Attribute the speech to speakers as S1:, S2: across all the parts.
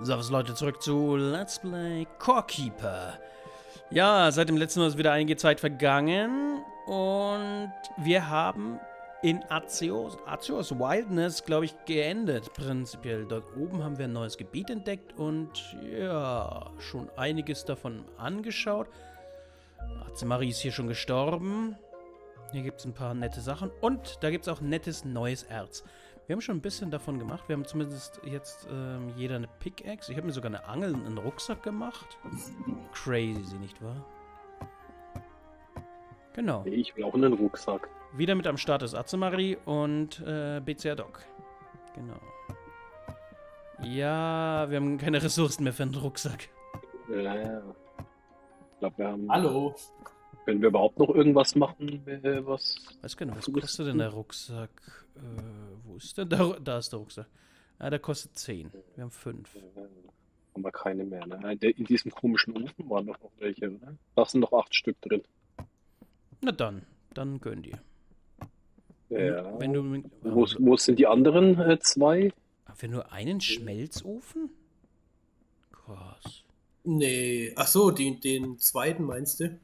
S1: So, was Leute, zurück zu Let's Play Core Keeper. Ja, seit dem letzten Mal ist wieder einige Zeit vergangen und wir haben in Azeos, Azeos Wildness, glaube ich, geendet, prinzipiell. Dort oben haben wir ein neues Gebiet entdeckt und ja, schon einiges davon angeschaut. Azemari ist hier schon gestorben. Hier gibt es ein paar nette Sachen und da gibt es auch nettes neues Erz. Wir haben schon ein bisschen davon gemacht. Wir haben zumindest jetzt ähm, jeder eine Pickaxe. Ich habe mir sogar eine Angel und einen Rucksack gemacht. Crazy, nicht wahr? Genau.
S2: Ich will auch einen Rucksack.
S1: Wieder mit am Start ist Azumari und äh, BCA Doc. Genau. Ja, wir haben keine Ressourcen mehr für einen Rucksack.
S2: Ja, ja. Ich glaube, wir haben.
S3: Hallo.
S2: Können wir überhaupt noch irgendwas machen, äh, was.
S1: Weiß gar nicht, was kostet denn der Rucksack? Äh, ist denn der? Da ist der Rucksack. Ah, der kostet 10. Wir haben 5.
S2: Äh, haben wir keine mehr, ne? Der- In diesem komischen Ofen waren doch noch welche, oder? Da sind noch acht Stück drin.
S1: Na dann, dann gönn dir.
S2: Ja.
S1: Wenn du.
S2: wo, wo sind die anderen äh, zwei?
S1: Haben wir nur einen Schmelzofen? Krass.
S3: Nee, ach so, den, den zweiten meinst du?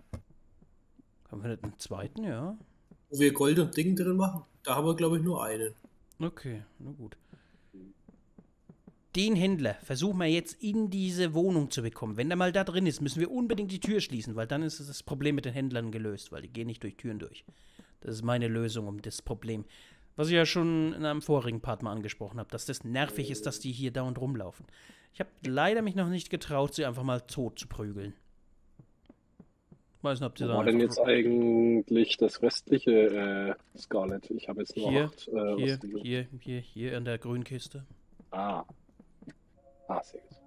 S1: Haben wir nicht einen zweiten, ja?
S3: Wo wir Gold und Ding drin machen? Da haben wir, glaube ich, nur einen.
S1: Okay, na gut. Den Händler versuchen wir jetzt in diese Wohnung zu bekommen. Wenn der mal da drin ist, müssen wir unbedingt die Tür schließen, weil dann ist das Problem mit den Händlern gelöst, weil die gehen nicht durch Türen durch. Das ist meine Lösung um das Problem. Was ich ja schon in einem vorigen Part mal angesprochen habe, dass das nervig ist, dass die hier dauernd rumlaufen. Ich habe leider mich noch nicht getraut, sie einfach mal tot zu prügeln. Weiß nicht, ob sie
S2: Wo war denn jetzt eigentlich das restliche äh, Scarlet? Ich habe jetzt nur
S1: Hier,
S2: acht. Äh,
S1: Hier, hier, hier, hier in der grünen Kiste.
S2: Ah. Ah, sehr gut.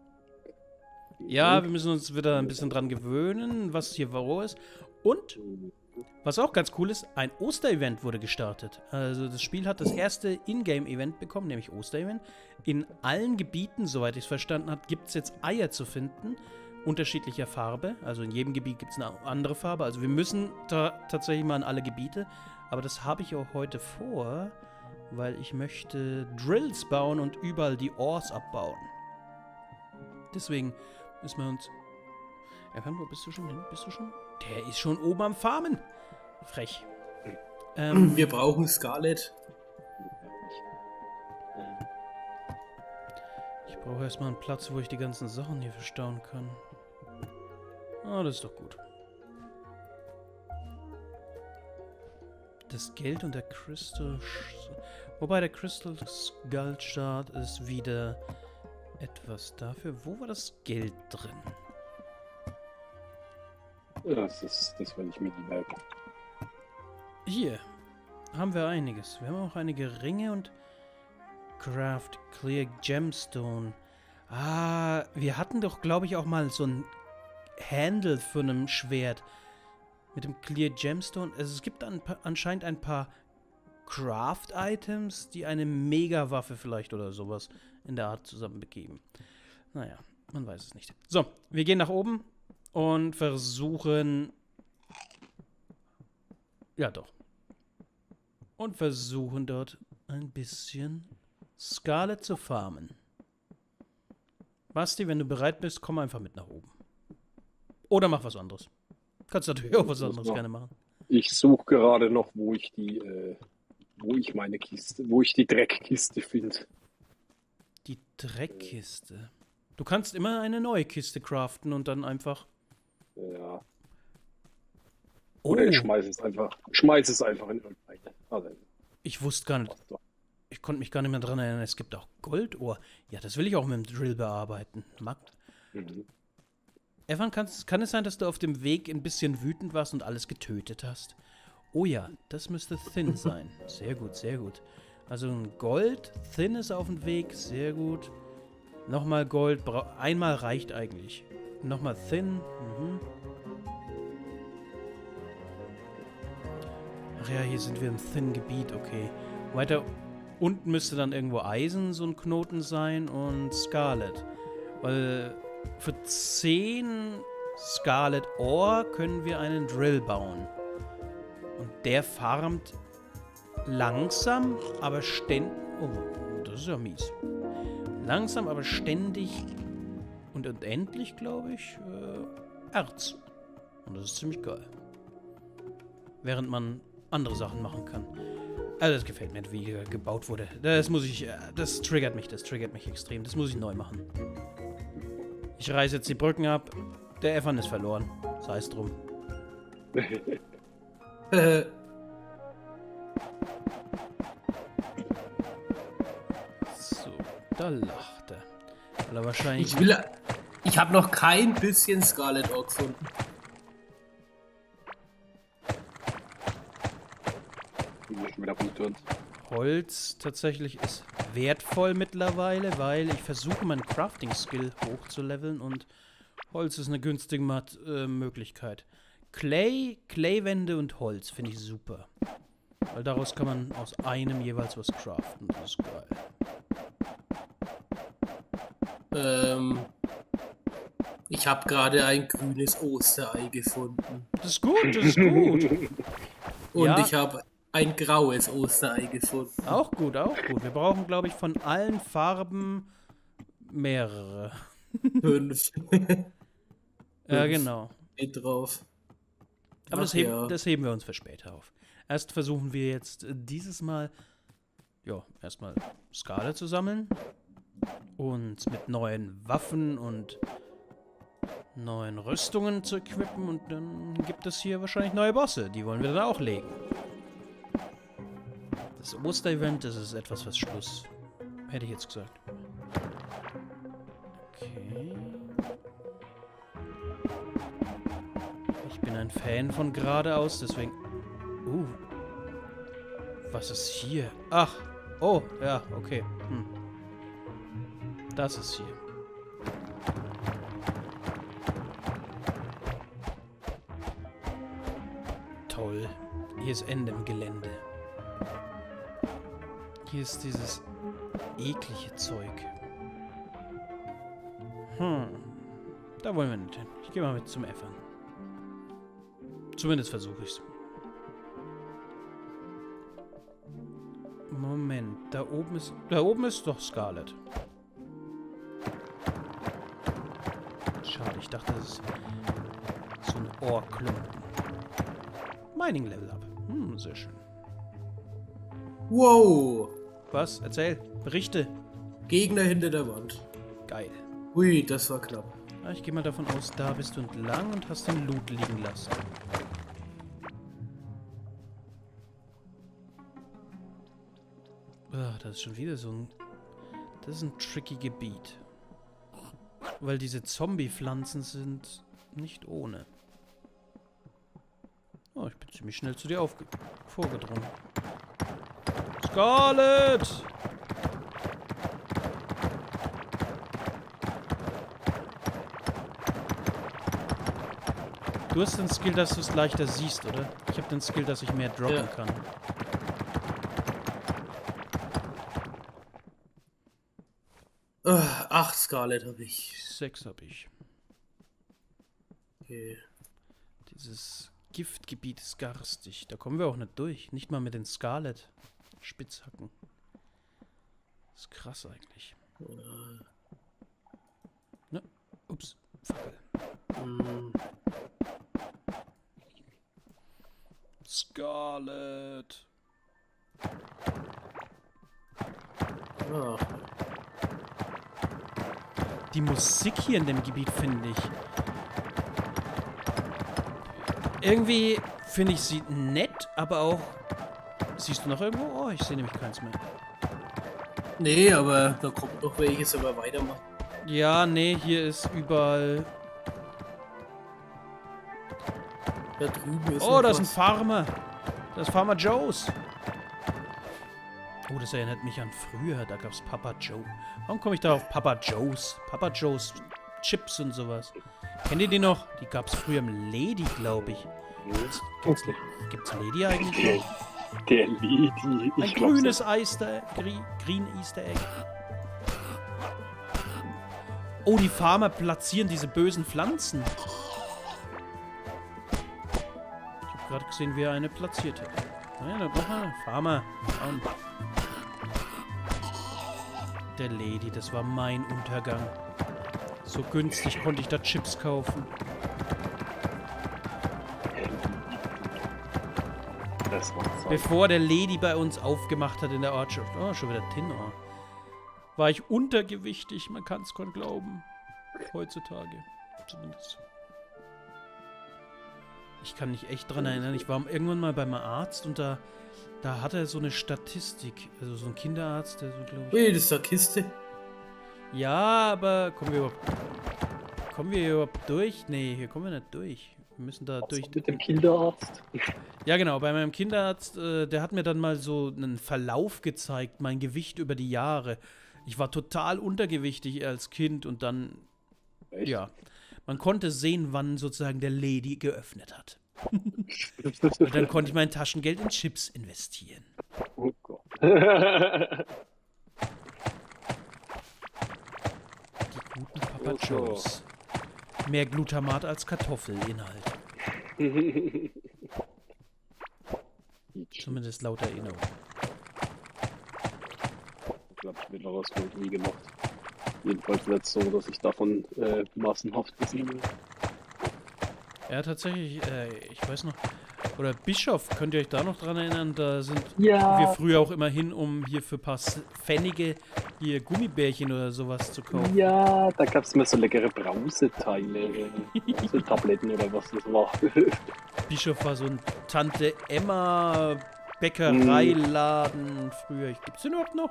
S1: Ja, wir müssen uns wieder ein bisschen dran gewöhnen, was hier wo ist. Und, was auch ganz cool ist, ein Osterevent wurde gestartet. Also das Spiel hat das erste Ingame-Event bekommen, nämlich Osterevent. In allen Gebieten, soweit ich es verstanden habe, gibt es jetzt Eier zu finden, unterschiedlicher Farbe. Also in jedem Gebiet gibt es eine andere Farbe. Also wir müssen da tatsächlich mal in alle Gebiete. Aber das habe ich auch heute vor, weil ich möchte Drills bauen und überall die Ores abbauen. Deswegen müssen wir uns. Evan, wo bist du schon hin? Bist du schon? Der ist schon oben am Farmen. Frech. Ähm,
S3: Wir brauchen Scarlet.
S1: ich brauche erstmal einen Platz, wo ich die ganzen Sachen hier verstauen kann. Ah, das ist doch gut. Das Geld und der Crystal. Sch- Wobei der Crystal Skull Shard ist wieder etwas dafür. Wo war das Geld drin?
S2: Das ist, das will ich mir die merken.
S1: Hier haben wir einiges. Wir haben auch einige Ringe und Craft Clear Gemstone. Ah, wir hatten doch, glaube ich, auch mal so ein Handle für ein Schwert mit dem Clear Gemstone. Also es gibt an, anscheinend ein paar Craft-Items, die eine Mega-Waffe vielleicht oder sowas in der Art zusammen begeben. Naja, man weiß es nicht. So, wir gehen nach oben und versuchen... Ja, doch. Und versuchen dort ein bisschen Scarlet zu farmen. Basti, wenn du bereit bist, komm einfach mit nach oben. Oder mach was anderes. Kannst natürlich auch was anderes gerne machen.
S2: Ich suche gerade noch, wo ich die, äh, wo ich meine Kiste, wo ich die Dreckkiste finde.
S1: Die Dreckkiste. Du kannst immer eine neue Kiste craften und dann einfach.
S2: Ja.
S1: Oh,
S2: Oder ich schmeiße es einfach, schmeiße es einfach in irgendeine. Also,
S1: ich wusste gar nicht. Ich konnte mich gar nicht mehr dran erinnern. Es gibt auch Goldohr. Ja, das will ich auch mit dem Drill bearbeiten. Mag.
S2: Mhm.
S1: Evan, kann's, kann es sein, dass du auf dem Weg ein bisschen wütend warst und alles getötet hast? Oh ja, das müsste Thin sein. Sehr gut, sehr gut. Also ein Gold, Thin ist auf dem Weg, sehr gut. Nochmal Gold, einmal reicht eigentlich. Nochmal Thin, mhm. Ach ja, hier sind wir im Thin-Gebiet, okay. Weiter unten müsste dann irgendwo Eisen, so ein Knoten sein und Scarlet. Weil für 10 Scarlet Ore können wir einen Drill bauen. Und der farmt langsam, aber ständig. Oh, das ist ja mies. Langsam, aber ständig und endlich, glaube ich, äh, Erz. Und das ist ziemlich geil. Während man andere Sachen machen kann. Also das gefällt mir, wie gebaut wurde. Das muss ich, äh, das triggert mich, das triggert mich extrem. Das muss ich neu machen. Ich reiße jetzt die Brücken ab. Der Evan ist verloren. Sei es drum.
S3: Äh,
S1: So, da lacht er. Weil er wahrscheinlich...
S3: ich will. Ich habe noch kein bisschen Scarlet Oak gefunden.
S2: Ich bin schon wieder runter.
S1: Holz tatsächlich ist wertvoll mittlerweile, weil ich versuche, meinen Crafting-Skill hochzuleveln und Holz ist eine günstige Mat äh, Möglichkeit. Clay, Claywände und Holz finde ich super. Weil daraus kann man aus einem jeweils was craften. Das ist geil.
S3: Ähm, ich habe gerade ein grünes Osterei gefunden.
S1: Das ist gut, das ist gut.
S3: Und
S1: Ja.
S3: ich habe ein graues Osterei gefunden.
S1: Auch gut, auch gut. Wir brauchen, glaube ich, von allen Farben mehrere.
S3: Fünf.
S1: Ja, genau.
S3: Steht drauf.
S1: Aber das, heben,
S3: ja.
S1: das heben wir uns für später auf. Erst versuchen wir jetzt äh, dieses Mal, ja, erstmal Skala zu sammeln. Und mit neuen Waffen und neuen Rüstungen zu equippen. Und dann gibt es hier wahrscheinlich neue Bosse. Die wollen wir dann auch legen. Das Osterevent, das ist etwas, was Schluss. Hätte ich jetzt gesagt. Okay. Ich bin ein Fan von geradeaus, deswegen. Uh. Was ist hier? Ach. Oh, ja, okay. Hm. Das ist hier. Toll. Hier ist Ende im Gelände. Hier ist dieses eklige Zeug. Hm. Da wollen wir nicht hin. Ich gehe mal mit zum Effern. Zumindest versuche ich's. Moment, da oben ist. Da oben ist doch Scarlet. Schade, ich dachte, das ist so ein Ohrklumpen. Mining Level Up. Hm, sehr schön.
S3: Wow!
S1: Was? Erzähl. Berichte.
S3: Gegner hinter der Wand.
S1: Geil.
S3: Ui, das war knapp.
S1: Ah, ich gehe mal davon aus, da bist du entlang und hast den Loot liegen lassen. Ah, das ist schon wieder so ein... Das ist ein tricky Gebiet. Weil diese Zombie-Pflanzen sind nicht ohne. Oh, ich bin ziemlich schnell zu dir aufge vorgedrungen. Scarlet! Du hast den Skill, dass du es leichter siehst, oder? Ich habe den Skill, dass ich mehr droppen
S3: Ja.
S1: kann.
S3: Ah, acht Scarlet habe ich.
S1: Sechs habe ich.
S3: Okay.
S1: Dieses Giftgebiet ist garstig. Da kommen wir auch nicht durch. Nicht mal mit den Scarlet Spitzhacken. Das ist krass eigentlich. Ne? Ups. Fackel.
S3: Hm,
S1: Scarlet.
S3: ah,
S1: Die Musik hier in dem Gebiet finde ich. Irgendwie finde ich sie nett, aber auch. Siehst du noch irgendwo? Oh, ich sehe nämlich keins mehr.
S3: nee, aber da kommt noch welches, aber weitermachen.
S1: Ja, nee, hier ist überall.
S3: Da drüben ist
S1: Oh, da ist ein. Farmer. Das ist Farmer Joe's. Oh, das erinnert mich an früher. Da gab es Papa Joe. Warum komme ich da auf Papa Joe's? Papa Joe's Chips und sowas. Kennt ihr die noch? Die gab es früher im Lady, glaube ich. Gibt's, gibt's Lady eigentlich noch?
S2: Der Lady.
S1: Ein grünes Easter, Green, Green Easter Egg. Oh, die Farmer platzieren diese bösen Pflanzen. Ich habe gerade gesehen, wie er eine platziert hat. Ja, da braucht man Farmer. Frauen. Der Lady, das war mein Untergang. So günstig konnte ich da Chips kaufen.
S2: Das war
S1: Bevor der Lady bei uns aufgemacht hat in der Ortschaft. Oh, schon wieder Tinner. War ich untergewichtig, man kann es kaum glauben. Heutzutage. Zumindest. Ich kann mich echt dran erinnern. Ich war irgendwann mal beim Arzt und da, da hat er so eine Statistik. Also so ein Kinderarzt, der so, glaube ich.
S3: Ui, das ist eine Kiste.
S1: Ja, aber kommen wir überhaupt. Kommen wir hier überhaupt durch? Nee, hier kommen wir nicht durch. Wir müssen da
S2: Was
S1: durch.
S2: mit dem Kinderarzt.
S1: Ja, genau. Bei meinem Kinderarzt, äh, der hat mir dann mal so einen Verlauf gezeigt, mein Gewicht über die Jahre. Ich war total untergewichtig als Kind und dann,
S2: Echt?
S1: ja, man konnte sehen, wann sozusagen der Lady geöffnet hat. Und dann konnte ich mein Taschengeld in Chips investieren.
S2: oh Gott.
S1: Die guten Papa
S2: Oh.
S1: Joes. Mehr Glutamat als Kartoffelinhalt. Zumindest laut Erinnerung.
S2: Ich glaube, ich mittleres wohl nie gemacht. Jedenfalls nicht so, dass ich davon äh, massenhaft habe.
S1: Ja, tatsächlich, äh, ich weiß noch. Oder Bischof, könnt ihr euch da noch dran erinnern? Da sind
S2: Ja.
S1: wir früher auch immer hin, um hier für ein paar Pfennige hier Gummibärchen oder sowas zu kaufen.
S2: Ja, da gab es mir so leckere Brauseteile, äh, Brausetabletten oder was das war.
S1: Bischof war so ein Tante Emma Bäckereiladen früher. Gibt's den überhaupt noch?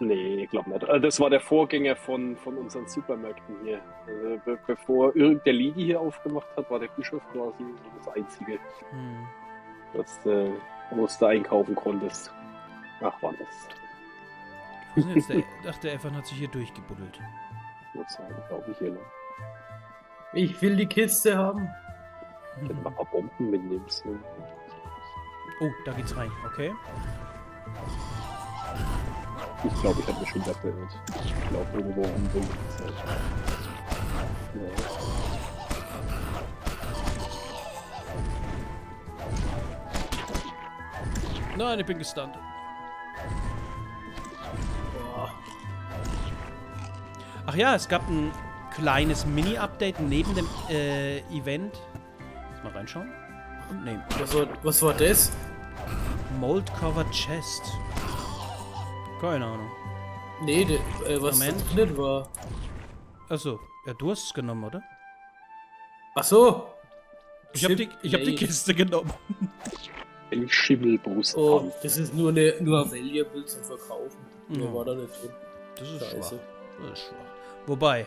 S2: Nee, ich glaube nicht. Also das war der Vorgänger von, von unseren Supermärkten hier. Also be bevor irgendein Ligi hier aufgemacht hat, war der Bischof quasi das Einzige,
S1: Hm.
S2: das, äh, wo du einkaufen konntest. Ach, wann das?
S1: Denn jetzt der, ach, der Evan hat sich hier durchgebuddelt.
S2: Ich glaube ich hier noch.
S3: Ich will die Kiste haben.
S2: Wenn du mal ein paar Bomben mitnimmst. Ne?
S1: Oh, da geht's rein, okay.
S2: Ich glaube, ich habe da verirrt. Ich glaube, irgendwo rum. Ja.
S1: Nein, ich bin gestunt.
S3: Boah.
S1: Ach ja, es gab ein kleines Mini-Update neben dem äh, Event. Mal reinschauen. Nee,
S3: Was war, was war das?
S1: Mold Covered Chest. Keine Ahnung.
S3: Nee, de, äh, was
S1: Moment.
S3: da drin war.
S1: Achso, ja, du hast es genommen, oder?
S3: Ach so.
S1: Ich hab, die, ich hab die. Kiste genommen.
S2: Ein Schimmelbrust.
S3: Oh, das ist nur eine nur ein Valuable zum Verkaufen. Mehr
S1: Ja.
S3: war da nicht drin.
S1: Das ist
S3: Scheiße.
S1: schwach. Das ist schwach. Wobei,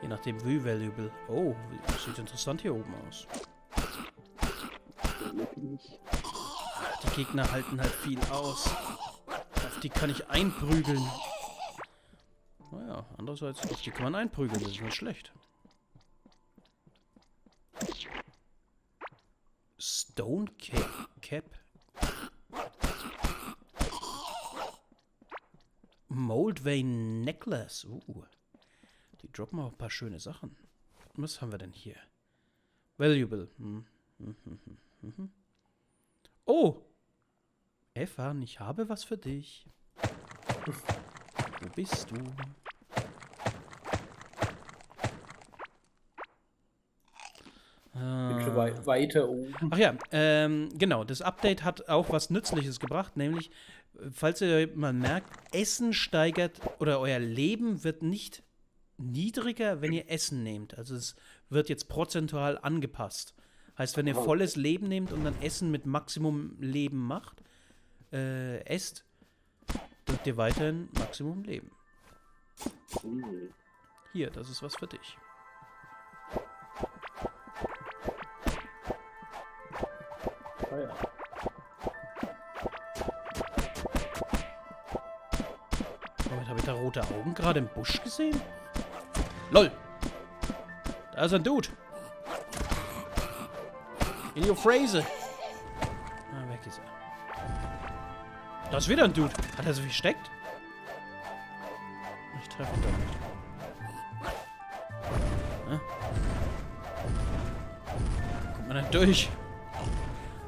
S1: je nachdem wie valuable. Oh, das sieht interessant hier oben aus. Die Gegner halten halt viel aus. Die kann ich einprügeln. Naja, andererseits, auf die kann man einprügeln, das ist nicht schlecht. Stone Cap. Cap. Mold Vein Necklace. Uh. Die droppen auch ein paar schöne Sachen. Was haben wir denn hier? Valuable. Hm. Hm, hm, hm, hm, hm. Oh! Evan, ich habe was für dich. Wo bist du? Ah.
S3: wei weiter oben.
S1: Ach ja, ähm, genau. Das Update hat auch was Nützliches gebracht, nämlich, falls ihr mal merkt, Essen steigert oder euer Leben wird nicht niedriger, wenn ihr Essen nehmt. Also es wird jetzt prozentual angepasst. Heißt, wenn ihr
S2: Oh.
S1: volles Leben nehmt und dann Essen mit Maximum Leben macht, äh, esst, dürft ihr weiterhin Maximum Leben. Hier, das ist was für dich.
S3: Ah, ja.
S1: Moment, habe ich da rote Augen gerade im Busch gesehen? LOL! Da ist ein Dude! In your Phrase! Ah, weg ist er. Da ist wieder ein Dude. Hat er sich versteckt? Ich treffe ihn doch nicht. Hä? Kommt man da durch?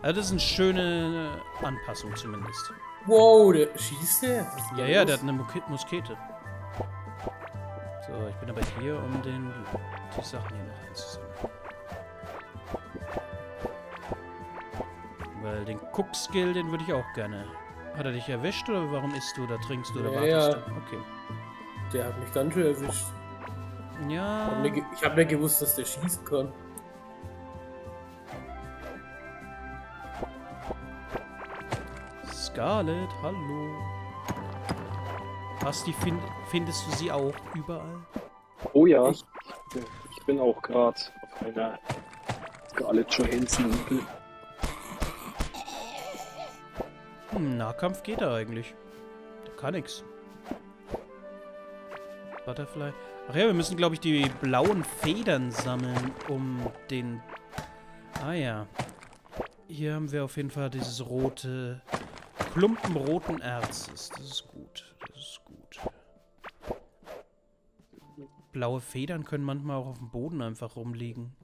S1: Also das ist eine schöne Anpassung zumindest.
S3: Wow, der schießt der?
S1: Ja, ja,
S3: los?
S1: der hat eine Muskete. So, ich bin aber hier, um den, die Sachen hier noch einzusammeln. Weil den Cook-Skill, den würde ich auch gerne. Hat er dich erwischt oder warum isst du oder trinkst du oder
S3: Ja,
S1: wartest
S3: ja.
S1: du? Okay.
S3: Der hat mich ganz schön erwischt. Ich
S1: Ja.
S3: hab nicht, ge- ich hab nicht gewusst, dass der schießen kann.
S1: Scarlett, hallo. Basti, find, findest du sie auch überall?
S2: Oh ja,
S3: Ich-
S2: ich bin auch gerade auf einer Scarlett Johansson-Insel.
S1: Hm, Nahkampf geht da eigentlich. Da kann nix. Butterfly. Ach ja, wir müssen, glaube ich, die blauen Federn sammeln, um den... Ah ja. Hier haben wir auf jeden Fall dieses rote... Klumpen roten Erzes. Das ist gut. Das ist gut. Blaue Federn können manchmal auch auf dem Boden einfach rumliegen.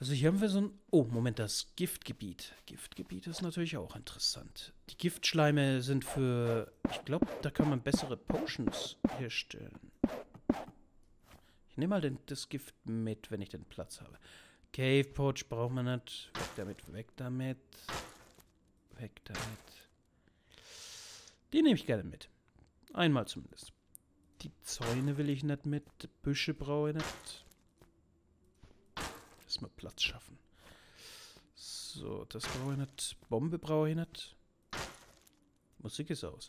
S1: Also hier haben wir so ein... Oh, Moment, das Giftgebiet. Giftgebiet ist natürlich auch interessant. Die Giftschleime sind für... Ich glaube, da kann man bessere Potions herstellen. Ich nehme mal den, das Gift mit, wenn ich den Platz habe. Cave Poach braucht man nicht. Weg damit, weg damit. Weg damit. Die nehme ich gerne mit. Einmal zumindest. Die Zäune will ich nicht mit. Büsche brauche ich nicht. Erstmal Platz schaffen. So, das brauche ich nicht. Bombe brauche ich nicht. Musik ist aus.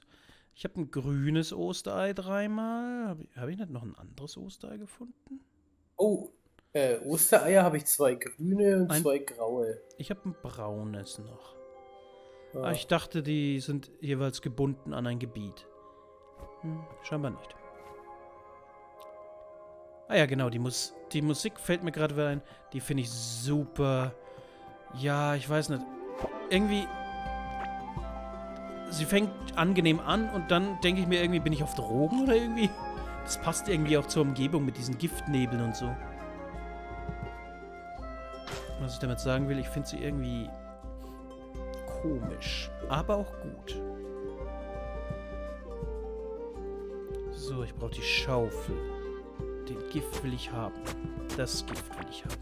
S1: Ich habe ein grünes Osterei dreimal. Habe ich, hab ich nicht noch ein anderes Osterei gefunden?
S3: Oh, äh, Ostereier habe ich zwei grüne und
S1: Ein-
S3: zwei graue.
S1: Ich habe ein braunes noch.
S3: Ja.
S1: Ah, ich dachte, die sind jeweils gebunden an ein Gebiet. Hm, scheinbar nicht. Ah ja, genau, die, Mus die Musik fällt mir gerade wieder ein. Die finde ich super. Ja, ich weiß nicht. Irgendwie... Sie fängt angenehm an und dann denke ich mir irgendwie, bin ich auf Drogen oder irgendwie? Das passt irgendwie auch zur Umgebung mit diesen Giftnebeln und so. Was ich damit sagen will, ich finde sie irgendwie komisch, aber auch gut. So, ich brauche die Schaufel. Den Gift will ich haben. Das Gift will ich haben.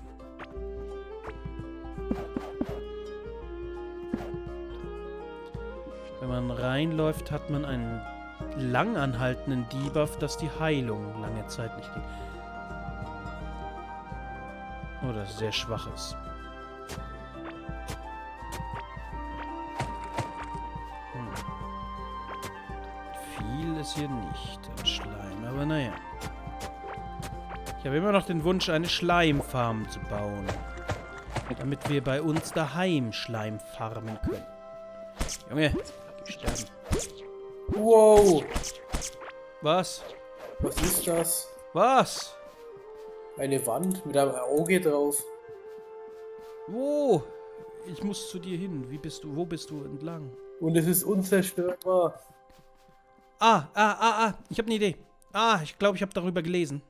S1: Wenn man reinläuft, hat man einen langanhaltenden Debuff, dass die Heilung lange Zeit nicht geht. Oder sehr schwach ist. Hm. Viel ist hier nicht an Schleim, aber naja. Ich habe immer noch den Wunsch, eine Schleimfarm zu bauen. Damit wir bei uns daheim Schleim farmen können. Junge, sterben.
S3: Wow,
S1: Was?
S3: was ist das?
S1: Was?
S3: Eine Wand mit einem Auge drauf.
S1: Wo? Ich muss zu dir hin. Wie bist du? Wo bist du entlang?
S3: Und es ist unzerstörbar.
S1: Ah, ah, ah, ah. Ich habe eine Idee. Ah, ich glaube, ich habe darüber gelesen.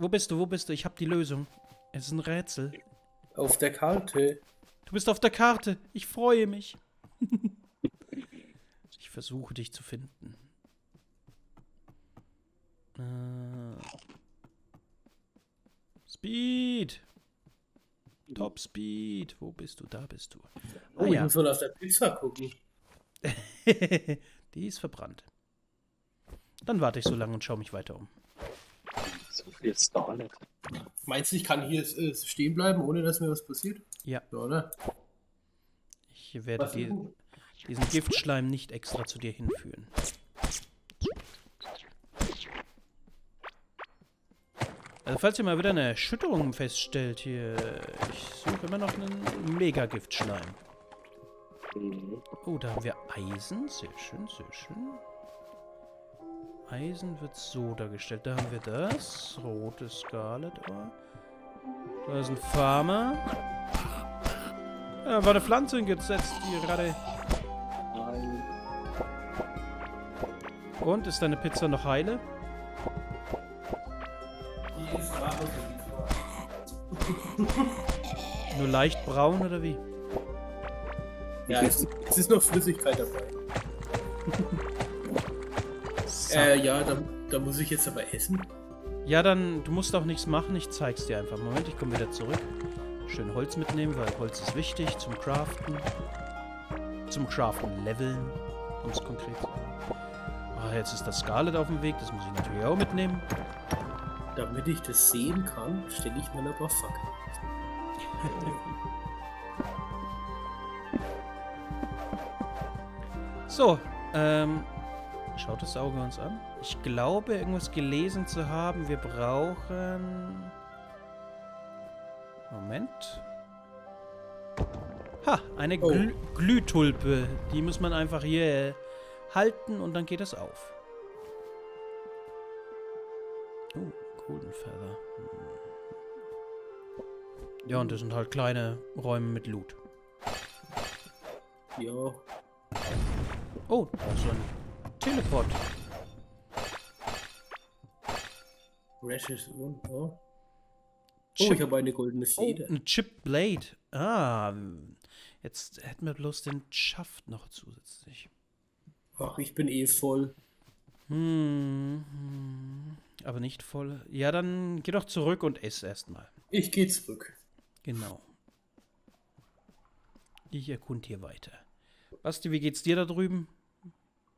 S1: Wo bist du? Wo bist du? Ich habe die Lösung. Es ist ein Rätsel.
S3: Auf der Karte.
S1: Du bist auf der Karte. Ich freue mich. ich versuche dich zu finden. Äh. Speed. Top Speed. Wo bist du? Da bist du.
S3: Oh,
S1: Ah,
S3: ich
S1: ja.
S3: muss mal auf der Pizza gucken.
S1: Die ist verbrannt. Dann warte ich so lange und schaue mich weiter um.
S2: So viel Scarlett.
S3: Meinst du, ich kann hier äh, stehen bleiben, ohne dass mir was passiert?
S1: Ja.
S3: Ja, oder?
S1: Ich werde die, diesen Giftschleim nicht extra zu dir hinführen. Also falls ihr mal wieder eine Erschütterung feststellt hier, ich suche immer noch einen Mega-Giftschleim.
S2: Mhm.
S1: Oh, da haben wir Eisen. Sehr schön, sehr schön. Eisen wird so dargestellt. Da haben wir das. Rotes Scarlet Ore. Da ist ein Farmer. Ja, war eine Pflanze hingesetzt, die gerade. Und, ist deine Pizza noch heile? Nur leicht braun oder wie?
S3: Ja, es, es ist noch Flüssigkeit dabei. Äh, ja, da, da muss ich jetzt aber essen.
S1: Ja, dann, du musst auch nichts machen, ich zeig's dir einfach. Moment, ich komme wieder zurück. Schön Holz mitnehmen, weil Holz ist wichtig zum Craften. Zum Craften leveln, um es konkret. Ah, jetzt ist das Scarlet auf dem Weg, das muss ich natürlich auch mitnehmen.
S3: Damit ich das sehen kann, stelle ich mir aber Fackel.
S1: So, ähm, schaut das Auge uns an. Ich glaube, irgendwas gelesen zu haben. Wir brauchen... Moment. Ha, eine
S3: Oh.
S1: Glü Glühtulpe. Die muss man einfach hier äh, halten und dann geht es auf. Oh, Golden Feather. Hm. Ja, und das sind halt kleine Räume mit Loot.
S3: Ja,
S1: Oh, da ist so ein Teleport.
S3: Rashes und. Oh, oh
S1: Chip-
S3: ich habe eine goldene
S1: Oh,
S3: Feder.
S1: eine Chip Blade. Ah, jetzt hätten wir bloß den Schaft noch zusätzlich.
S3: Ach, ich bin eh voll.
S1: Hm, hm, aber nicht voll. Ja, dann geh doch zurück und ess erstmal.
S3: Ich gehe zurück.
S1: Genau. Ich erkund hier weiter. Basti, wie geht's dir da drüben?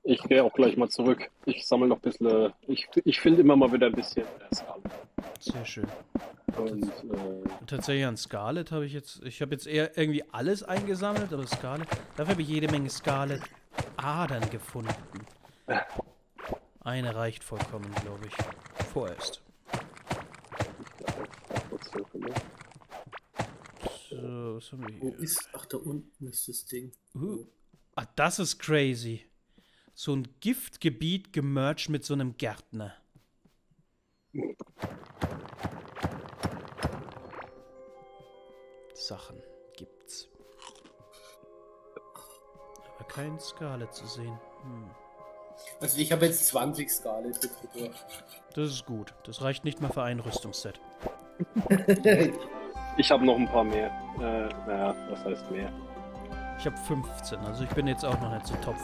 S2: Ich gehe auch gleich mal zurück. Ich sammle noch ein bisschen. äh, Ich, ich finde immer mal wieder ein bisschen äh, Skarlet.
S1: Sehr schön.
S2: Und äh,
S1: Tatsächlich an Scarlet habe ich jetzt. Ich habe jetzt eher irgendwie alles eingesammelt, aber Scarlet. Dafür habe ich jede Menge Scarlet Adern gefunden. Eine reicht vollkommen, glaube ich. Vorerst. So, was haben wir
S3: Wo
S1: hier?
S3: ist. Ach, da unten ist das Ding.
S1: Uh. Ah, das ist crazy. So ein Giftgebiet gemerged mit so einem Gärtner. Sachen gibt's. Aber kein Scarlet zu sehen. Hm.
S3: Also, ich habe jetzt 20 Scarlet mitgebracht.
S1: Das ist gut. Das reicht nicht mal für ein Rüstungsset.
S2: Ich habe noch ein paar mehr. Äh, naja, was heißt mehr?
S1: Ich habe 15, also ich bin jetzt auch noch nicht so topf.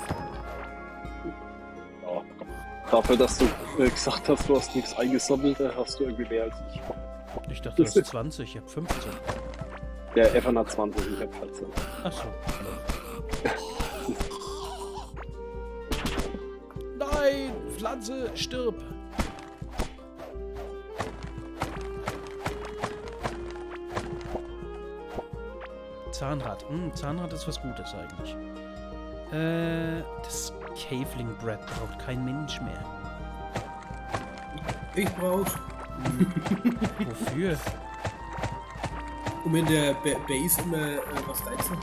S2: Dafür, dass du äh, gesagt hast, du hast nichts eingesammelt, hast du irgendwie mehr als ich.
S1: Ich dachte, du hast 20, ich habe 15.
S2: Der Evan hat 20, ich habe 14.
S1: Achso. Nein! Pflanze, stirb! Zahnrad. Hm, Zahnrad ist was Gutes eigentlich. Äh, das Caveling Bread braucht kein Mensch mehr.
S3: Ich brauche,
S1: Wofür?
S3: um in der ba Base immer äh, was reinzuholen.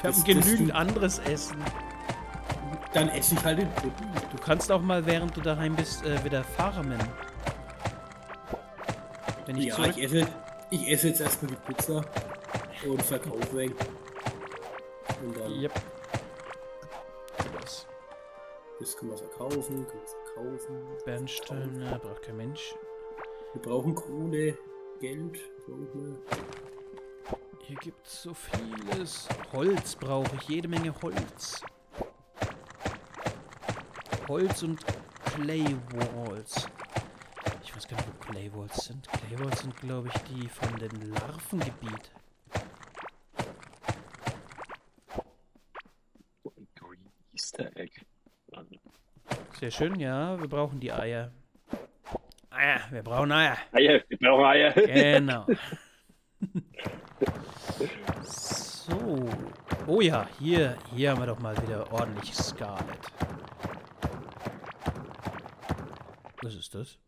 S1: Wir haben genügend anderes Essen.
S3: Dann esse ich halt den Pudding.
S1: Du kannst auch mal, während du daheim bist, äh, wieder farmen. Wenn ich
S3: Ja,
S1: zurück...
S3: ich esse, ich esse jetzt erstmal die Pizza und verkaufe weg. Und dann,
S1: Yep. Das
S3: das können wir verkaufen, können wir verkaufen.
S1: Bernstein, braucht kein Mensch.
S3: Wir brauchen Kohle, Geld, wir.
S1: Hier gibt's so vieles. Holz brauche ich, jede Menge Holz. Holz und Clay Walls. Ich weiß gar nicht, wo Clay Walls sind. Clay Walls sind, glaube ich, die von dem Larvengebiet.
S2: Egg.
S1: Sehr schön, ja. Wir brauchen die Eier. Eier, wir brauchen Eier.
S2: Eier, wir brauchen Eier.
S1: Genau. so. Oh ja, hier, hier haben wir doch mal wieder ordentlich Scarlet. Was ist das?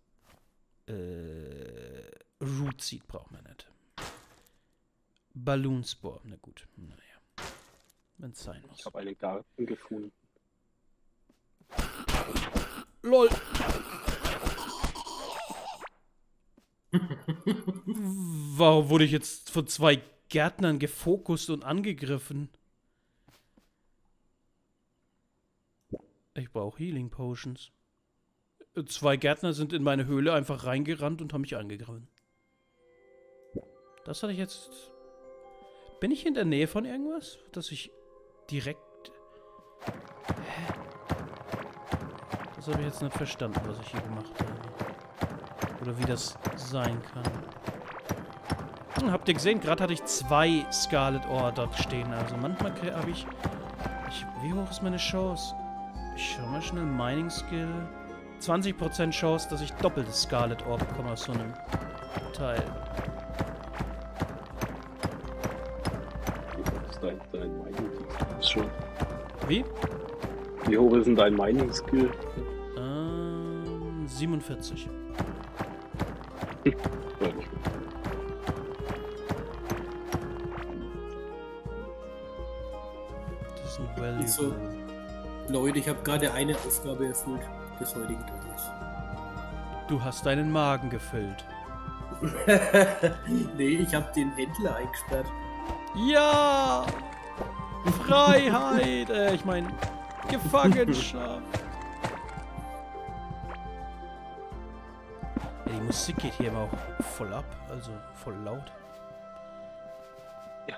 S1: Äh, Root Seed brauchen wir nicht. Balloon Spore, na gut. Naja. Wenn es sein
S2: Ich
S1: muss.
S2: habe einen Garten gefunden.
S1: LOL! Warum wurde ich jetzt von zwei Gärtnern gefokust und angegriffen? Ich brauche Healing Potions. Zwei Gärtner sind in meine Höhle einfach reingerannt und haben mich angegriffen. Das hatte ich jetzt. Bin ich in der Nähe von irgendwas? Dass ich direkt. Das habe ich jetzt nicht verstanden, was ich hier gemacht habe. Oder wie das sein kann. Hm, habt ihr gesehen? Gerade hatte ich zwei Scarlet Ore dort stehen. Also manchmal habe ich, ich... Wie hoch ist meine Chance? Ich schau mal schnell. Mining Skill. 20% Chance, dass ich doppeltes Scarlet Ore bekomme aus so einem Teil.
S2: Das ist dein, dein Mining ist schon.
S1: Wie?
S2: Wie hoch ist denn dein Mining Skill?
S1: Ähm, 47.
S2: Ja, nicht
S1: Das ist ein Value.
S3: So. Leute, ich habe gerade eine Aufgabe erfüllt des heutigen Tages.
S1: Du hast deinen Magen gefüllt.
S3: nee, ich habe den Händler eingesperrt.
S1: Ja! Freiheit! äh, ich meine, Gefangenschaft. Ja, die Musik geht hier immer auch voll ab, also voll laut.
S2: Ja.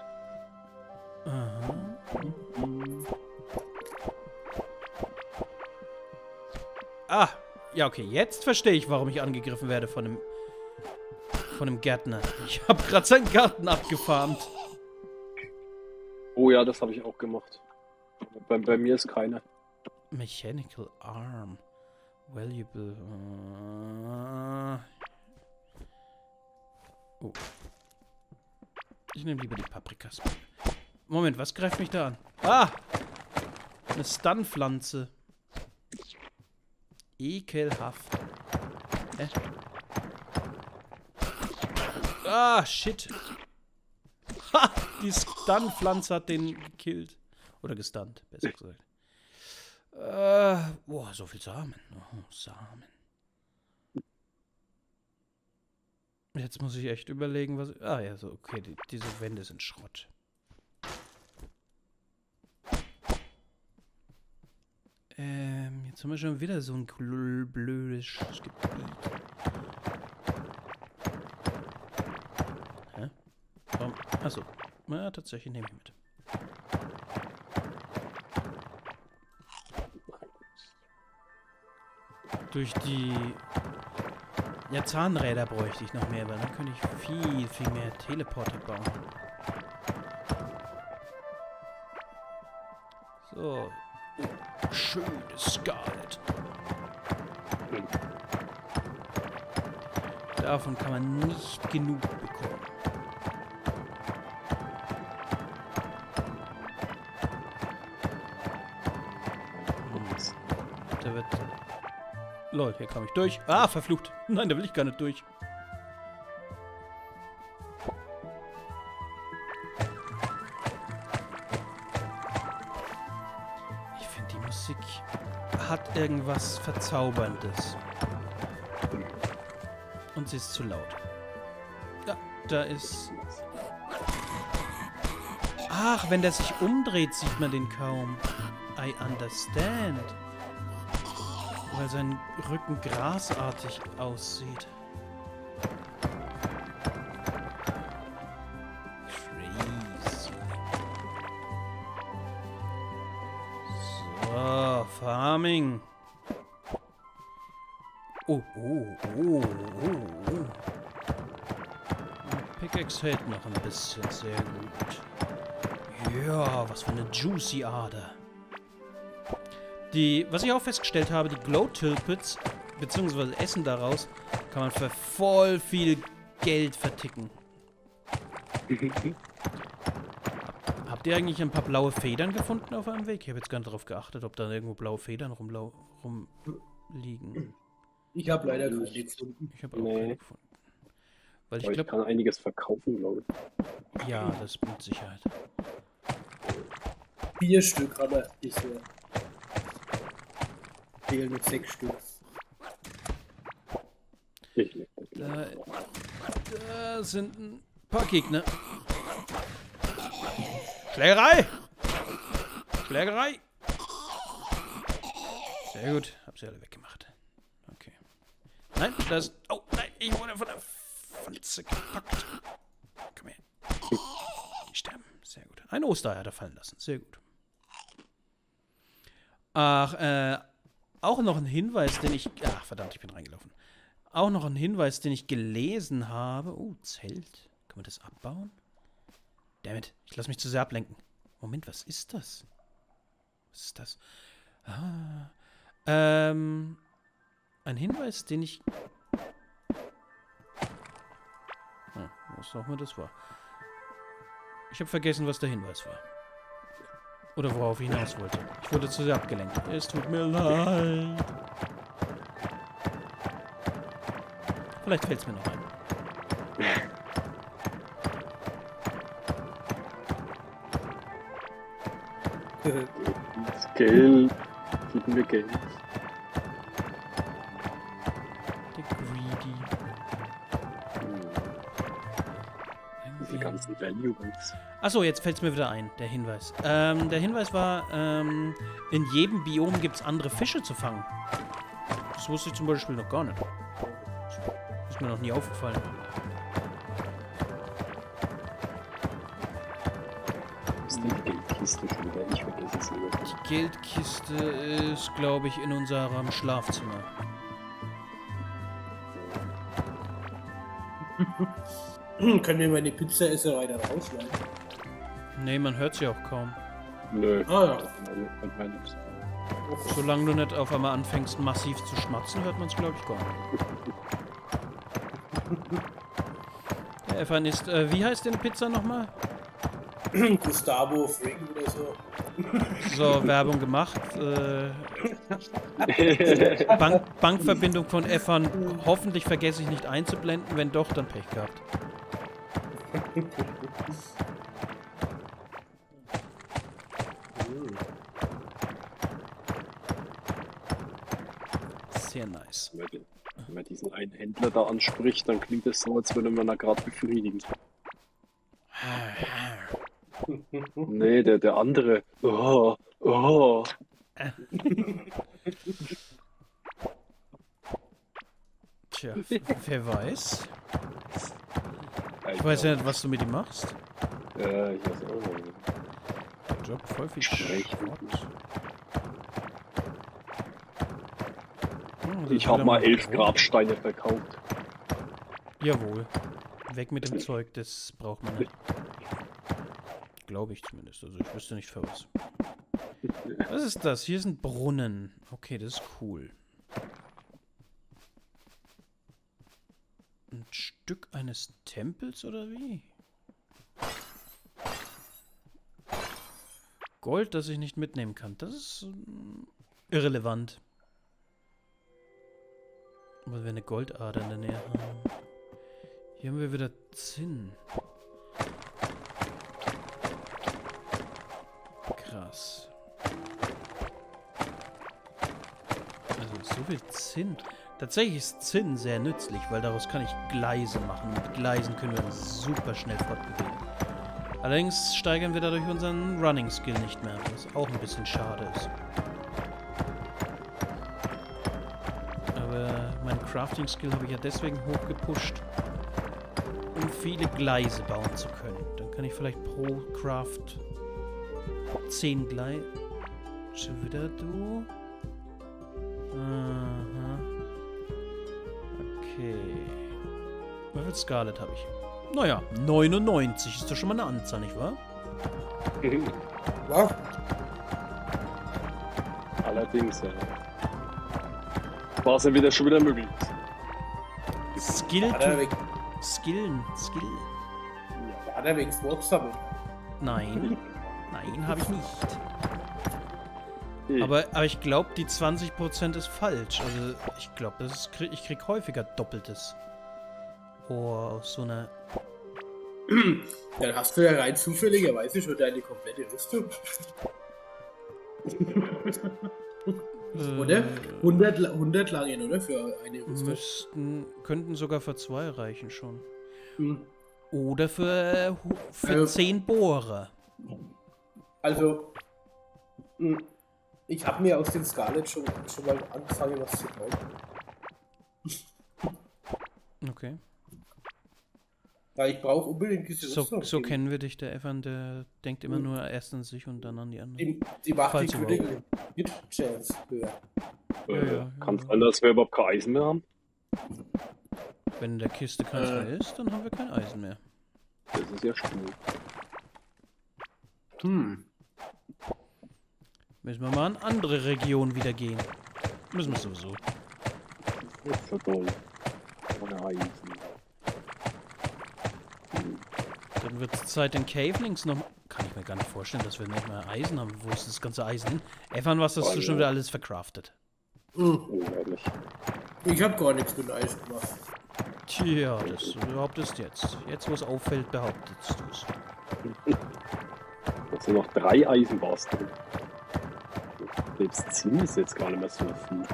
S1: Aha. Ah, ja, okay, jetzt verstehe ich, warum ich angegriffen werde von einem von einem Gärtner. Ich habe gerade seinen Garten abgefarmt.
S2: Oh ja, das habe ich auch gemacht. Bei, bei mir ist keine.
S1: Mechanical Arm. Valuable. äh, Oh. Ich nehme lieber die Paprikas. Moment, was greift mich da an? Ah! Eine Stun-Pflanze. Ekelhaft. Hä? Ah, shit. Ha! Die Stun-Pflanze hat den gekillt. Oder gestunt, besser gesagt. Äh, boah, so viel Samen. Oh, Samen. Jetzt muss ich echt überlegen, was... Ah ja, so, okay, die, diese Wände sind Schrott. Ähm, jetzt haben wir schon wieder so ein blö- blödes Gebiet. Hä? Warum? Achso. Na, tatsächlich nehme ich mit. Durch die ja, Zahnräder bräuchte ich noch mehr, weil dann könnte ich viel, viel mehr Teleporter bauen. So. Schönes Scarlet. Davon kann man nicht genug Lol, hier kam ich durch. Ah, verflucht. Nein, da will ich gar nicht durch. Ich finde, die Musik hat irgendwas Verzauberndes. Und sie ist zu laut. Ja, da ist... Ach, wenn der sich umdreht, sieht man den kaum. I understand weil sein Rücken grasartig aussieht. Crazy. So, Farming. Oh, oh, oh, oh, oh. Pickaxe hält noch ein bisschen, sehr gut. Ja, was für eine juicy Ader. Die, was ich auch festgestellt habe, die Glow Tilpits, beziehungsweise Essen daraus, kann man für voll viel Geld verticken. Habt ihr eigentlich ein paar blaue Federn gefunden auf eurem Weg? Ich habe jetzt gar nicht darauf geachtet, ob da irgendwo blaue Federn rumlau rumliegen.
S3: Ich habe leider keine gefunden.
S1: Ich habe auch
S2: Nee.
S1: keine gefunden. Weil ich
S2: Aber ich kann einiges verkaufen, glaube ich.
S1: ja, das mit Sicherheit.
S3: Vier Stück aber bisher. Fehlen noch sechs Stück.
S1: Da, da sind ein paar Gegner. Schlägerei! Schlägerei! Sehr gut, hab sie alle weggemacht. Okay. Nein, das. Oh, nein, ich wurde von der Pflanze gepackt. Komm her. Die sterben. Sehr gut. Ein Osterei hat er fallen lassen. Sehr gut. Ach, äh. Auch noch ein Hinweis, den ich. Ach, verdammt, ich bin reingelaufen. Auch noch ein Hinweis, den ich gelesen habe. Oh, Zelt. Können wir das abbauen? Damit, ich lasse mich zu sehr ablenken. Moment, was ist das? Was ist das? Ah. Ähm. Ein Hinweis, den ich. Ah, was auch immer das war. Ich habe vergessen, was der Hinweis war. Oder worauf ich hinaus wollte. Ich wurde zu sehr abgelenkt. Es tut mir leid. Vielleicht fällt es mir noch ein.
S2: Geld. Gib mir Geld. Valuables.
S1: Achso, jetzt fällt es mir wieder ein, der Hinweis. Ähm, der Hinweis war, ähm, in jedem Biom gibt es andere Fische zu fangen. Das wusste ich zum Beispiel noch gar nicht. Das ist mir noch nie aufgefallen.
S2: Das ist die Geldkiste schon wieder. Ich vergesse es immer.
S1: Die Geldkiste ist, glaube ich, in unserem Schlafzimmer.
S3: Können wir meine Pizzaesserei da rausschneiden?
S1: Nee, man hört sie auch kaum.
S2: Nö.
S3: Ah ja.
S2: Nichts.
S1: Solange du nicht auf einmal anfängst, massiv zu schmatzen, hört man es, glaube ich, gar nicht. Der Evan ist, äh, wie heißt denn Pizza nochmal?
S3: Gustavo Fring oder so.
S1: So, Werbung gemacht. Äh, Bank, Bankverbindung von Evan. Hoffentlich vergesse ich nicht einzublenden. Wenn doch, dann Pech gehabt. Sehr nice.
S2: Wenn man diesen einen Händler da anspricht, dann klingt es so, als würde man da gerade befriedigen. Nee, der, der andere. Oh, oh.
S1: Tja, wer weiß. Ich weiß ja nicht, was du mit ihm machst.
S2: Ja, ich weiß auch nicht.
S1: Job voll viel Hm, das
S2: Ich
S1: ist
S2: habe mal elf. Grabsteine verkauft.
S1: Jawohl. Weg mit dem Zeug, das braucht man nicht. Glaube ich zumindest. Also ich wüsste nicht für was. Was ist das? Hier sind Brunnen. Okay, das ist cool. Ein Stück eines Tempels oder wie? Gold, das ich nicht mitnehmen kann. Das ist ähm, irrelevant. Weil wir eine Goldader in der Nähe haben. Hier haben wir wieder Zinn. Krass. Also so viel Zinn. Tatsächlich ist Zinn sehr nützlich, weil daraus kann ich Gleise machen. Mit Gleisen können wir uns super schnell fortbewegen. Allerdings steigern wir dadurch unseren Running Skill nicht mehr, was auch ein bisschen schade ist. Aber mein Crafting Skill habe ich ja deswegen hochgepusht, um viele Gleise bauen zu können. Dann kann ich vielleicht pro Craft 10 Gleise. Schon wieder du? Viel Scarlet habe ich? Naja, 99 ist doch schon mal eine Anzahl, nicht wahr?
S3: Was?
S2: Allerdings, ja. War es ja wieder schon wieder möglich.
S1: Skill to... Skillen. Skill.
S3: hat er wegen Sword?
S1: Nein. Nein, habe ich nicht. Aber, aber ich glaube, die 20% ist falsch. Also, ich glaube, das ist, krieg- ich krieg häufiger Doppeltes. Oh, aus so einer...
S3: Dann hast du ja rein zufälligerweise schon deine komplette Rüstung. Oder? 100, La- 100 langen, oder? Für eine Rüstung.
S1: Müssten, könnten sogar für zwei reichen schon.
S3: Hm.
S1: Oder für, für
S3: Also-
S1: 10 Bohrer.
S3: Also, mh, ich habe mir aus den Scarlet schon, schon mal angefangen, was zu bauen.
S1: Okay.
S3: Weil ich brauche unbedingt diese
S1: So,
S3: Rüstung.
S1: so kennen wir dich, der Evan, der denkt immer
S3: Mhm.
S1: nur erst an sich und dann an die anderen.
S3: die, die macht
S1: Falls
S3: die. Critical Hit Chance höher.
S2: Äh,
S1: Ja,
S2: Kann es
S1: ja.
S2: sein, dass wir überhaupt kein Eisen mehr haben?
S1: Wenn in der Kiste keins
S3: Äh.
S1: mehr ist, dann haben wir kein Eisen mehr.
S2: Das ist ja schwierig.
S3: Hm.
S1: Müssen wir mal in andere Regionen wieder gehen. Müssen wir sowieso.
S2: Das ist so toll. Ohne Eisen.
S1: Dann wird es Zeit, den Cavelings noch. Kann ich mir gar nicht vorstellen, dass wir nicht mehr Eisen haben. Wo ist das ganze Eisen hin? Evan, was hast
S2: Oh,
S1: du schon wieder alles verkraftet?
S3: Hm.
S2: Unglaublich.
S3: Ich habe gar nichts mit Eis gemacht.
S1: Tja, das behauptest jetzt. Jetzt, wo es auffällt, behauptest du es.
S2: Da sind noch drei Eisenbars drin. Selbst ziehen ist jetzt gar nicht mehr so viel.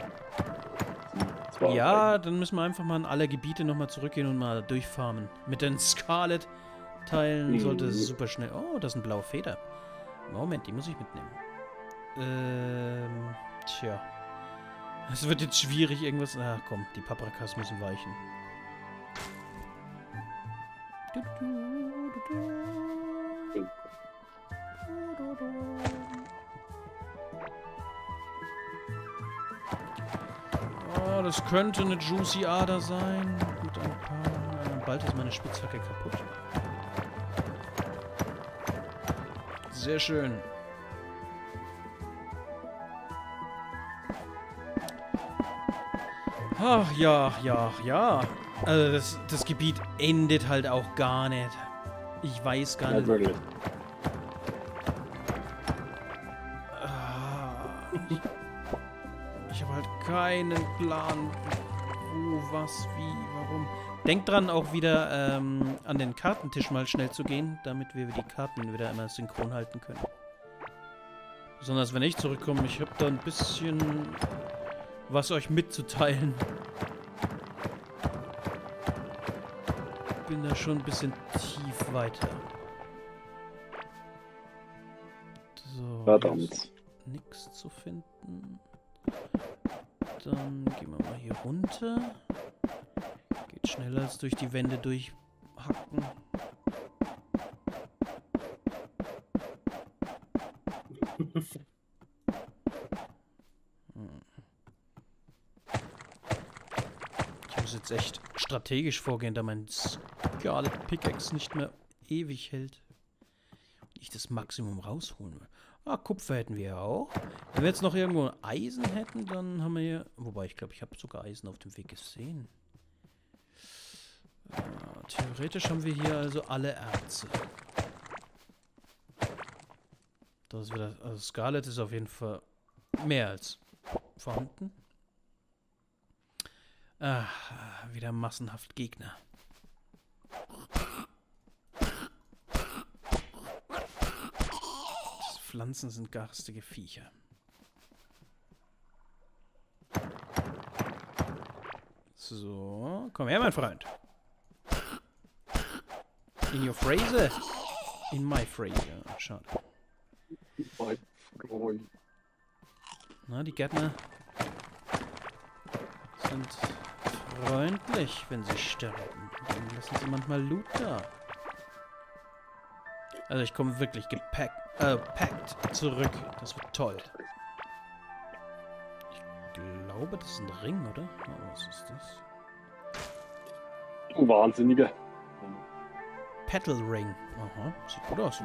S1: Ja, dann müssen wir einfach mal in alle Gebiete nochmal zurückgehen und mal durchfarmen. Mit den Scarlet-Teilen
S2: Mhm.
S1: sollte super schnell. Oh, das ist eine blaue Feder. Moment, die muss ich mitnehmen. Ähm, tja. Es wird jetzt schwierig, irgendwas. Ach komm, die Paprikas müssen weichen. Du, du, du, du. Oh, das könnte eine Juicy Ader sein. Mit ein paar. Bald ist meine Spitzhacke kaputt. Sehr schön. Ach ja, ja, ja. Also das, das Gebiet endet halt auch gar nicht. Ich weiß gar nicht. Ah, ich ich habe halt keinen Plan, wo, was, wie, warum. Denkt dran, auch wieder ähm, an den Kartentisch mal schnell zu gehen, damit wir die Karten wieder immer synchron halten können. Besonders wenn ich zurückkomme, ich habe da ein bisschen was euch mitzuteilen. Bin da schon ein bisschen tief weiter. So.
S2: Verdammt.
S1: nichts zu finden. Dann gehen wir mal hier runter. Schneller als durch die Wände durchhacken. Ich muss jetzt echt strategisch vorgehen, da mein Scarlet Pickaxe nicht mehr ewig hält. Und ich das Maximum rausholen will. Ah, Kupfer hätten wir ja auch. Wenn wir jetzt noch irgendwo Eisen hätten, dann haben wir hier... Wobei, ich glaube, ich habe sogar Eisen auf dem Weg gesehen. Theoretisch haben wir hier also alle Erze. Das wieder, also Scarlet ist auf jeden Fall mehr als vorhanden. Ah, wieder massenhaft Gegner. Das Pflanzen sind garstige Viecher. So, komm her, mein Freund. In your Phrase? In my phrase, schade. Na, die Gärtner sind freundlich, wenn sie sterben. Dann lassen sie manchmal Loot da. Also ich komme wirklich gepackt, äh, packt zurück. Das wird toll. Ich glaube, das ist ein Ring, oder? Oh, was ist das?
S2: Du Wahnsinniger.
S1: Petal Ring. Aha, sieht gut aus.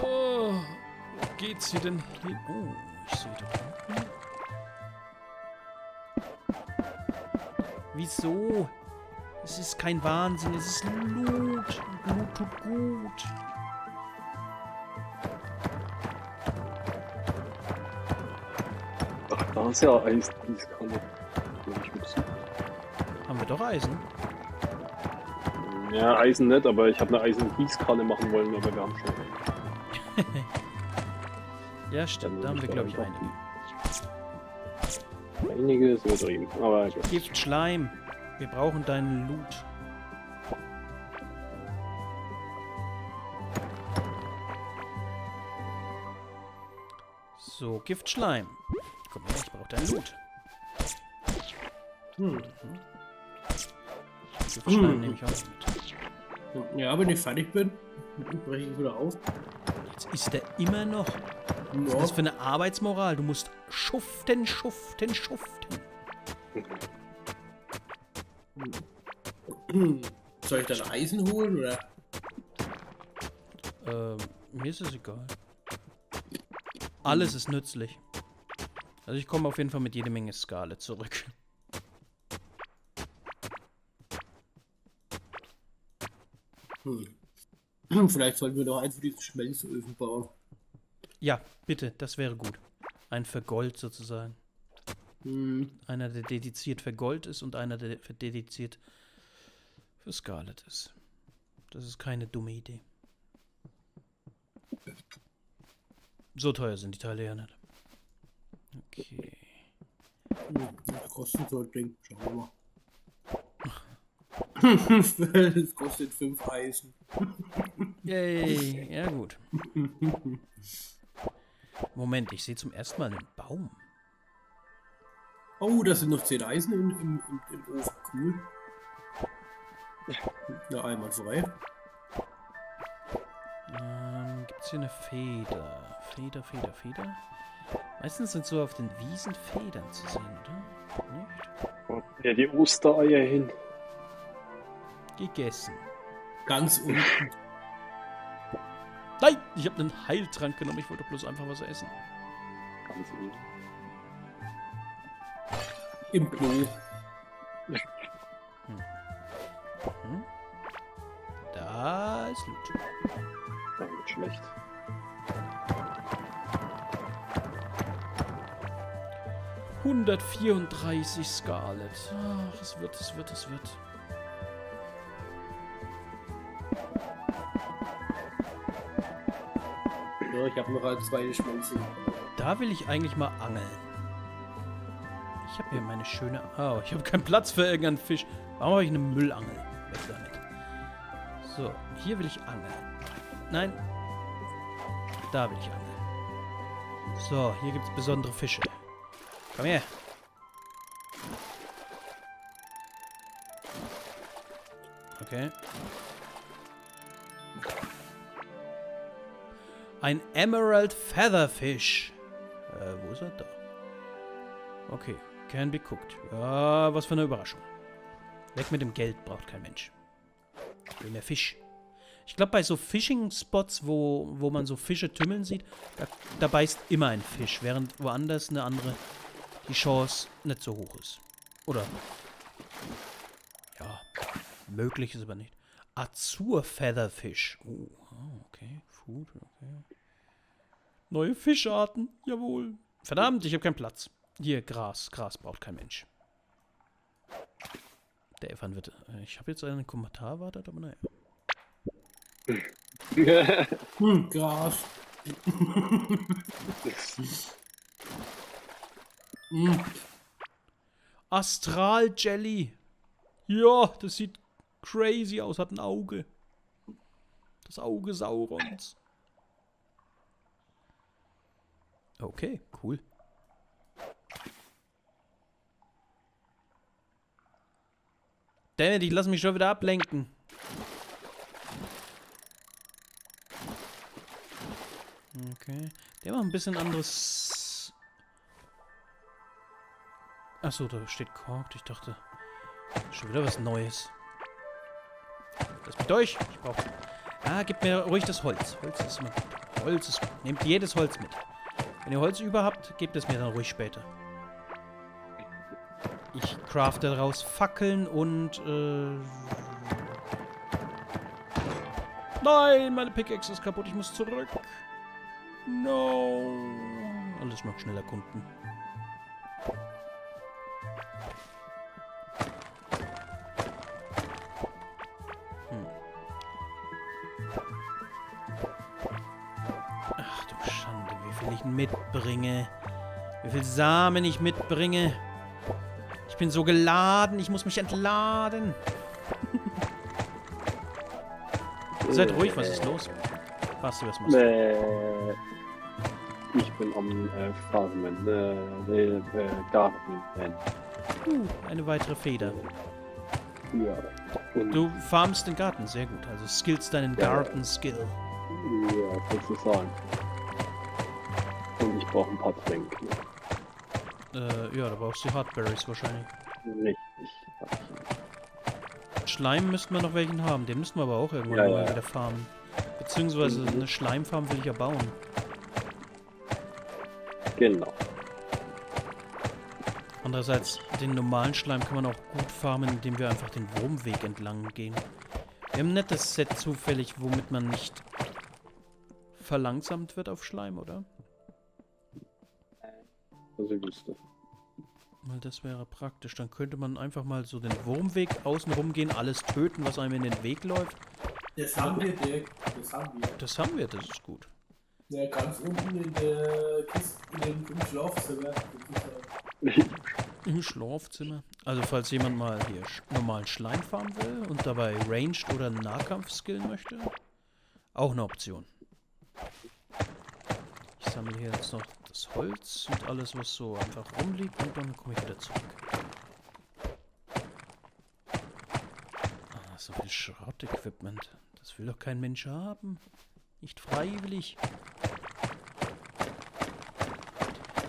S1: Oh, wo geht's hier denn hin? Oh, ich sehe da unten. Wieso? Es ist kein Wahnsinn, es ist Loot. Und Loot tut gut.
S2: Ach, da ist ja Eis. Gießkanne. Die
S1: Wir doch Eisen.
S2: Ja, Eisen nicht, aber ich habe eine Eisengießkanne machen wollen, aber wir haben schon.
S1: Ja, stimmt, da haben wir, glaube ich, einige.
S2: Einige ist übertrieben, aber gut.
S1: Gift Schleim. Wir brauchen deinen Loot. So, Giftschleim. Komm her, ich brauche deinen Loot.
S3: Hm.
S1: Giftschleim
S3: Hm.
S1: nehme ich auch mit.
S3: Ja, wenn ich fertig bin, breche ich wieder auf.
S1: Jetzt ist er immer noch. Was ist das für eine Arbeitsmoral? Du musst schuften, schuften, schuften.
S3: Soll ich dann Eisen holen oder?
S1: Ähm, mir ist es egal. Alles ist nützlich. Also ich komme auf jeden Fall mit jede Menge Skale zurück.
S3: Hm. Vielleicht sollten wir doch einen für diese Schmelzöfen bauen.
S1: Ja, bitte, das wäre gut. Ein für Gold sozusagen.
S3: Hm.
S1: Einer, der dediziert für Gold ist und einer, der für dediziert für Scarlet ist. Das ist keine dumme Idee. So teuer sind die Teile ja nicht. Okay.
S3: Hm. Was kostet so ein Ding? Schauen wir mal. Das kostet 5 Eisen.
S1: Yay, ja gut. Moment, ich sehe zum ersten Mal einen Baum.
S3: Oh, da sind noch 10 Eisen im, im, im, im Ofen. Cool. Ja, einmal frei.
S1: Ähm, Gibt es hier eine Feder? Feder, Feder, Feder? Meistens sind so auf den Wiesen Federn zu sehen, oder? Nicht?
S2: Ja, die Ostereier hin.
S1: Gegessen.
S3: Ganz unten.
S1: Nein, ich habe einen Heiltrank genommen. Ich wollte bloß einfach was essen.
S2: Ganz unten.
S3: Im Klo.
S1: Da ist Loot.
S2: Ja, nicht schlecht.
S1: ...134 Scarlet. Ach, es wird, es wird, es wird.
S3: Ja, ich habe noch eine zweite Schmelze.
S1: Da will ich eigentlich mal angeln. Ich habe hier meine schöne... Oh, ich habe keinen Platz für irgendeinen Fisch. Warum habe ich eine Müllangel? Weg damit. So, hier will ich angeln. Nein. Da will ich angeln. So, hier gibt es besondere Fische. Komm her. Okay. Ein Emerald Featherfish. Äh, wo ist er? Da. Okay. Can be cooked. Ja, was für eine Überraschung. Weg mit dem Geld, braucht kein Mensch. Ich will mehr Fisch. Ich glaube, bei so Fishing-Spots, wo, wo man so Fische tümmeln sieht, da, da beißt immer ein Fisch, während woanders eine andere die Chance nicht so hoch ist. Oder? Ja, möglich ist aber nicht. Azur Featherfish. Oh, ah, okay. Food, okay. Neue Fischarten, jawohl. Verdammt, ich habe keinen Platz. Hier, Gras. Gras braucht kein Mensch. Der Evan wird... äh, Ich habe jetzt einen Kommentar erwartet, aber naja.
S3: Hm, Gras. Hm.
S1: Astral Jelly. Ja, das sieht crazy aus. Hat ein Auge. Das Auge Saurons. Okay, cool. Dammit, ich lass mich schon wieder ablenken. Okay. Der macht ein bisschen anderes. Achso, da steht Korkt. Ich dachte. Schon wieder was Neues. Lass mich durch. Ich brauche. Ah, gib mir ruhig das Holz. Holz ist immer gut. Holz ist gut. Nehmt jedes Holz mit. Wenn ihr Holz über habt, gebt es mir dann ruhig später. Ich crafte daraus Fackeln und äh Nein, meine Pickaxe ist kaputt. Ich muss zurück. No. Alles noch schnell erkunden. Mitbringe. Wie viel Samen ich mitbringe. Ich bin so geladen, ich muss mich entladen. Seid ruhig, was ist los? Basti, was machst du?
S2: Äh, ich bin am äh, Farmen, äh, äh, äh, Garten. Äh,
S1: Uh, eine weitere Feder.
S2: ja. Und,
S1: Du farmst den Garten, sehr gut. Also skillst deinen
S2: Ja.
S1: Garden Skill.
S2: Ja, sozusagen. Und ich brauche ein paar Tränke.
S1: Äh, ja, da brauchst du Hardberries wahrscheinlich.
S2: Richtig.
S1: Schleim müssten wir noch welchen haben. Den müssten wir aber auch irgendwann
S2: Ja,
S1: mal
S2: ja.
S1: wieder farmen. Beziehungsweise
S2: Mhm.
S1: eine Schleimfarm will ich ja bauen.
S2: Genau.
S1: Andererseits, den normalen Schleim kann man auch gut farmen, indem wir einfach den Wurmweg entlang gehen. Wir haben ein nettes Set zufällig, womit man nicht verlangsamt wird auf Schleim, oder?
S2: Also ich wüsste.
S1: Weil das wäre praktisch. Dann könnte man einfach mal so den Wurmweg außen rumgehen, alles töten, was einem in den Weg läuft.
S3: Das haben wir, Dirk. Das haben wir.
S1: Das haben wir, das ist gut.
S3: Ja, ganz unten in der Kiste, in dem im Schlafzimmer.
S1: Im Schlafzimmer. Also falls jemand mal hier sch normalen Schleim farmen will und dabei Ranged oder Nahkampf skillen möchte, auch eine Option. Ich sammle hier jetzt noch das Holz und alles, was so einfach rumliegt und dann komme ich wieder zurück. Ah, so viel Schrott-Equipment. Das will doch kein Mensch haben. Nicht freiwillig.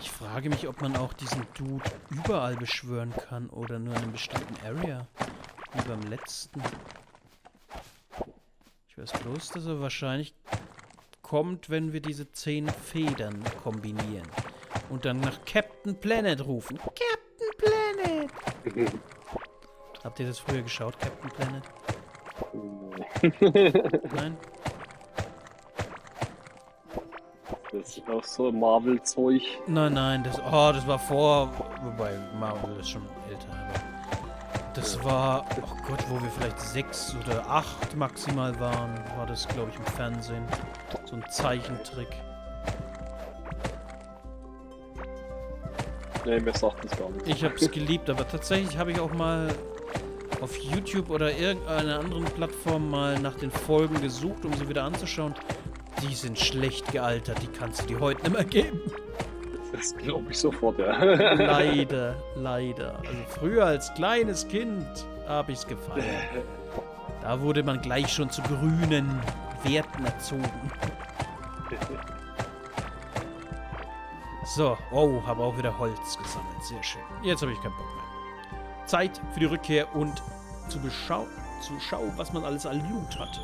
S1: Ich frage mich, ob man auch diesen Dude überall beschwören kann oder nur in einem bestimmten Area. Wie beim letzten. Ich weiß bloß, dass er wahrscheinlich kommt, wenn wir diese zehn Federn kombinieren. Und dann nach Captain Planet rufen. Captain Planet! Habt ihr das früher geschaut, Captain Planet? Nein?
S2: Das ist auch so Marvel-Zeug.
S1: Nein, nein, das, oh, das war vor, wobei Marvel ist schon älter, aber das war, oh Gott, wo wir vielleicht sechs oder acht maximal waren, war das, glaube ich, im Fernsehen. So ein Zeichentrick.
S2: Nee, mir sagt das gar nicht.
S1: Ich habe es geliebt, aber tatsächlich habe ich auch mal auf YouTube oder irgendeiner anderen Plattform mal nach den Folgen gesucht, um sie wieder anzuschauen. Die sind schlecht gealtert, die kannst du dir heute nicht mehr geben.
S2: Das glaube ich sofort, ja.
S1: Leider, leider. Also früher als kleines Kind habe ich es gefallen. Da wurde man gleich schon zu grünen Werten erzogen. So, oh, habe auch wieder Holz gesammelt. Sehr schön. Jetzt habe ich keinen Bock mehr. Zeit für die Rückkehr und zu beschauen, zu schauen, was man alles an Loot hat.